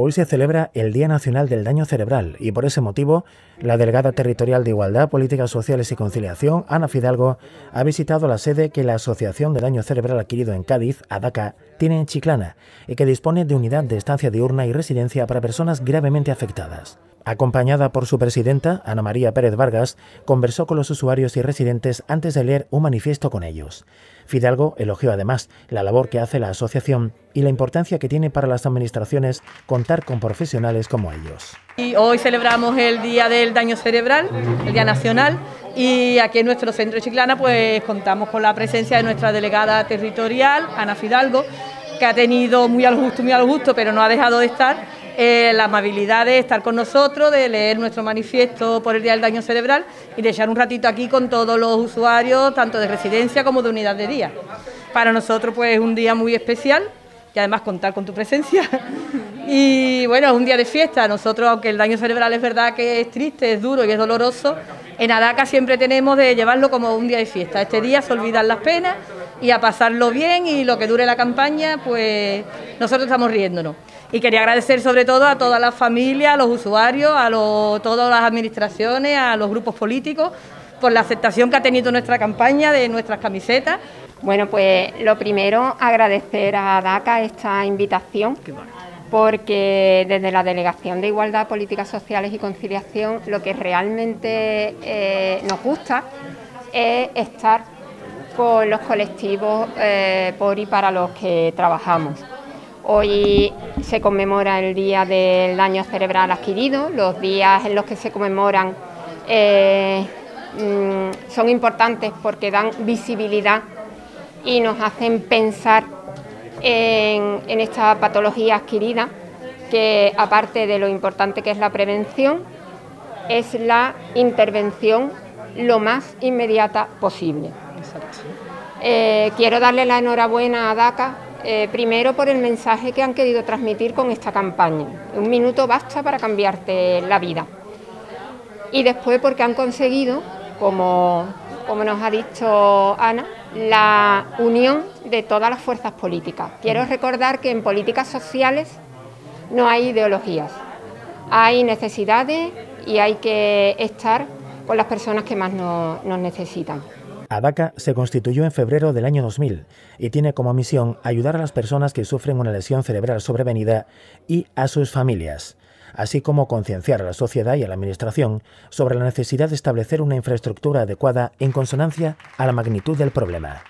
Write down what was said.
Hoy se celebra el Día Nacional del Daño Cerebral y por ese motivo la delegada territorial de Igualdad, Políticas Sociales y Conciliación, Ana Fidalgo, ha visitado la sede que la Asociación de Daño Cerebral Adquirido en Cádiz, ADACA, tiene en Chiclana y que dispone de unidad de estancia diurna y residencia para personas gravemente afectadas. Acompañada por su presidenta, Ana María Pérez Vargas, conversó con los usuarios y residentes antes de leer un manifiesto con ellos. Fidalgo elogió además la labor que hace la asociación y la importancia que tiene para las administraciones contar con profesionales como ellos. Y hoy celebramos el Día del Daño Cerebral, el Día Nacional, y aquí en nuestro centro de Chiclana pues contamos con la presencia de nuestra delegada territorial, Ana Fidalgo, que ha tenido muy al justo, muy al justo, pero no ha dejado de estar eh, la amabilidad de estar con nosotros, de leer nuestro manifiesto por el Día del Daño Cerebral y de echar un ratito aquí con todos los usuarios, tanto de residencia como de unidad de día. Para nosotros pues es un día muy especial y además contar con tu presencia. y bueno, es un día de fiesta. Nosotros, aunque el daño cerebral es verdad que es triste, es duro y es doloroso, en ADACA siempre tenemos de llevarlo como un día de fiesta. Este día se olvidan las penas y a pasarlo bien y lo que dure la campaña, pues nosotros estamos riéndonos. Y quería agradecer sobre todo a todas las familias, a los usuarios, a todas las administraciones, a los grupos políticos, por la aceptación que ha tenido nuestra campaña de nuestras camisetas. Bueno, pues lo primero, agradecer a DACA esta invitación, porque desde la Delegación de Igualdad, Políticas Sociales y Conciliación, lo que realmente eh, nos gusta es estar con los colectivos eh, por y para los que trabajamos. Hoy se conmemora el Día del Daño Cerebral Adquirido, los días en los que se conmemoran eh, mm, son importantes porque dan visibilidad y nos hacen pensar en, en esta patología adquirida, que aparte de lo importante que es la prevención, es la intervención lo más inmediata posible. Eh, quiero darle la enhorabuena a DACA eh, primero por el mensaje que han querido transmitir con esta campaña. Un minuto basta para cambiarte la vida. Y después porque han conseguido, como, como nos ha dicho Ana, la unión de todas las fuerzas políticas. Quiero recordar que en políticas sociales no hay ideologías, hay necesidades y hay que estar con las personas que más nos necesitan. ADACA se constituyó en febrero del año 2000 y tiene como misión ayudar a las personas que sufren una lesión cerebral sobrevenida y a sus familias, así como concienciar a la sociedad y a la Administración sobre la necesidad de establecer una infraestructura adecuada en consonancia a la magnitud del problema.